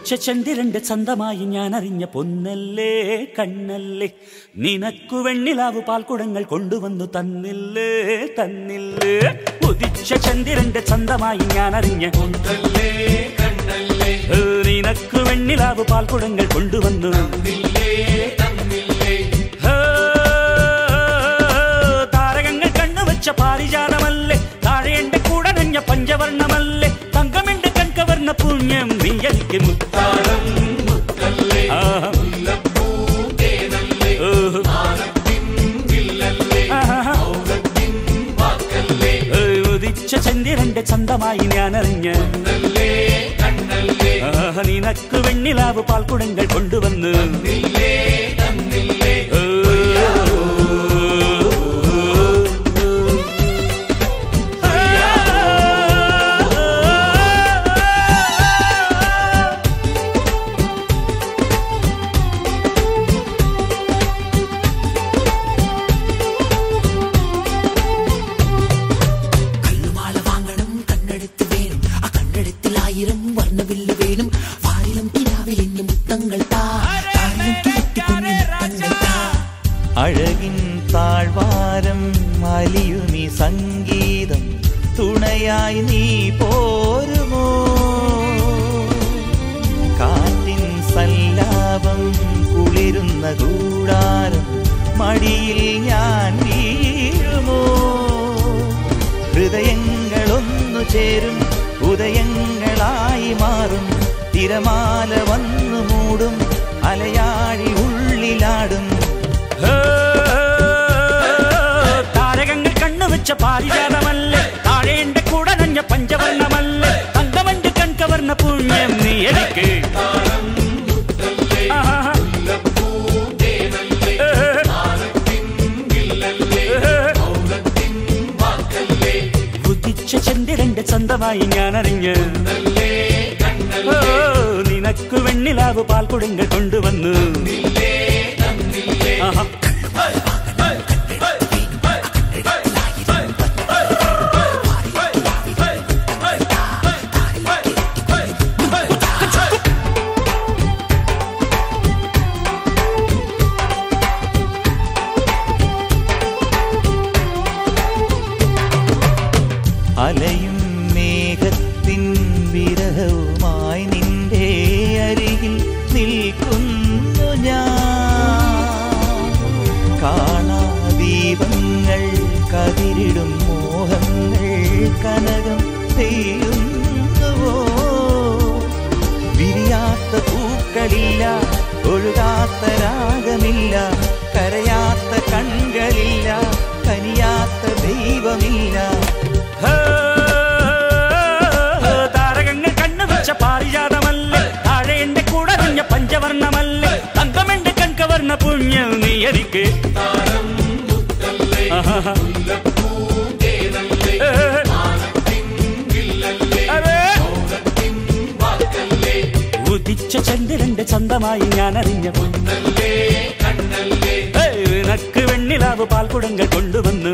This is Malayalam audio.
ചന്ദ്രന്റെ ചന്തമായി ഞാൻ അറിഞ്ഞ പൊന്നല്ലേ കണ്ണല്ലേ. നിനക്കു വെണ്ണിലാവ് പാൽക്കുടങ്ങൾ കൊണ്ടുവന്നു തന്നില്ലേ തന്നില്ലേ. ഉദിച്ച ചന്ദ്രന്റെ ചന്തമായി ഞാൻ അറിഞ്ഞ പൊന്നല്ലേ കണ്ണല്ലേ. നിനക്കു വെണ്ണിലാവ് പാൽക്കുടങ്ങൾ കൊണ്ടുവന്നു താരകങ്ങൾ കണ്ണുവച്ച പാരിജാതമല്ലേ. താഴെ എന്റെ കൂടെ നഞ്ഞ പഞ്ചവർണമല്ലേ. തങ്കമെന്റെ കൺകവർണ പുണ്യം നീ മുത്താളം ഉദിച്ച ചന്തമായി ഞാൻ അറിഞ്ഞ നിനക്ക് വെണ്ണിലാവ് പാൽക്കുടങ്ങൾ കൊണ്ടുവന്ന്. കിഴത്തിക്കുഞ്ഞു അഴകിൻ താഴ്വാരം അലിയുമി സംഗീതം. തുണയായി നീ പോരുമോ? കാറ്റിൻ സല്ലാപം കുളിരുന്ന കൂടാരം മടിയിൽ ഞാൻ വീഴുമോ? ഹൃദയങ്ങളൊന്നു ചേരും ഉദയങ്ങളായി മാറും തിരമാല വന്നു മൂടും അലയാഴി ഉള്ളിലാടും. താരകങ്ങൾ താരകങ്ങൾ കണ്ണുവെച്ച പാരിജാതമല്ലേ? താഴേന്റെ കൂടെ നഞ്ഞ പഞ്ചവർണമല്ലേ? തങ്കമണ്ട് കൺകവർണ പുണ്യം നീ എനിക്ക് ചന്ദ്രന്റെ ചന്തമായി ഞാൻ അറിഞ്ഞ് നിനക്ക് വെണ്ണിലാവ് പാൽക്കുടങ്ങൾ കൊണ്ടുവന്നു തന്നില്ലേ തന്നില്ലേ ആഹാ. അലയും മേഘത്തിൻ വിരഹവുമായി നിൽക്കുന്നു ഞാൻ. കാണാ ദീപങ്ങൾ കതിരിടും മോഹങ്ങൾ കനകം തെയ്യുന്നുവോ വിരിയാത്ത പൂക്കളില്ല ഒഴുകാത്ത രാഗമില്ല കരയാത്ത കണ്ണുകളില്ല കനിയാത്ത ദൈവമില്ല. ഏ, ഉദിച്ച ചന്ദ്രന്റെ ചന്തമായി ഞാൻ അറിഞ്ഞ നിനക്ക് വെണ്ണിലാവ് പാൽക്കുടങ്ങൾ കൊണ്ടുവന്നു.